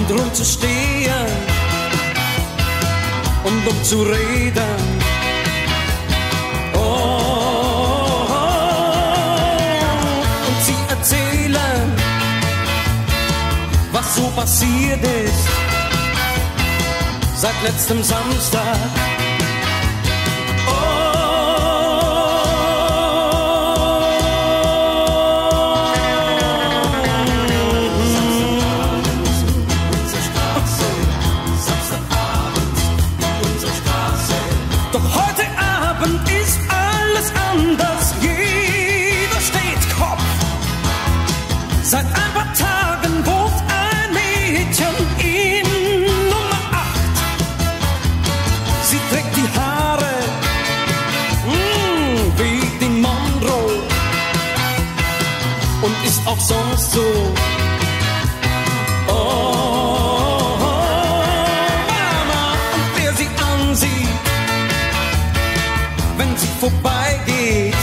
und rum zu stehen und um zu reden. Oh, und sie erzählen, was so passiert ist seit letztem Samstag. Abend ist alles anders. Jeder steht Kopf. Seit ein paar Tagen wohnt ein Mädchen in Nummer 8. Sie trägt die Haare mm, wie die Monroe und ist auch sonst so. Sie vorbeigeht,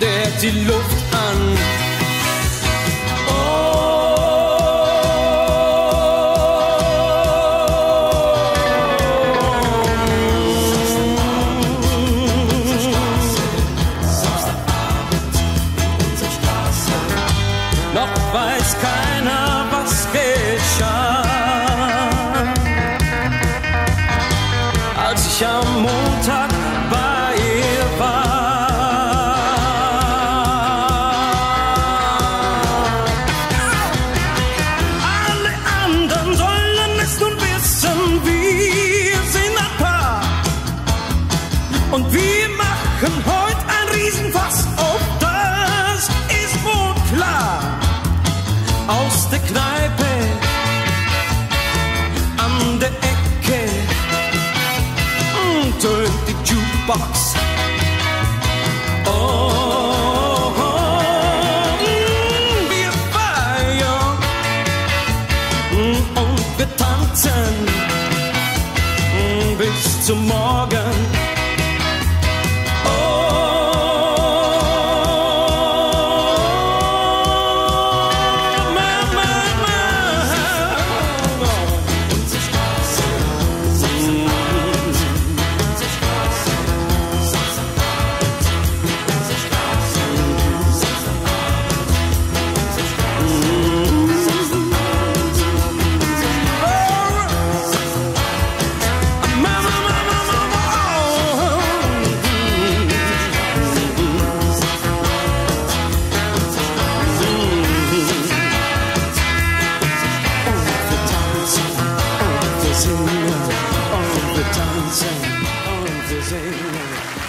der die Luft an. Noch weiß keiner, Montag bei ihr war. Alle anderen sollen es nun wissen, wir sind ein Paar. Und wir machen heute ein Riesenfass auf, das ist wohl klar. Aus der Kneipe mm, tönt die Jukebox. Oh, oh, mm, wir feiern mm, und wir tanzen mm, bis zum Morgen. amazing.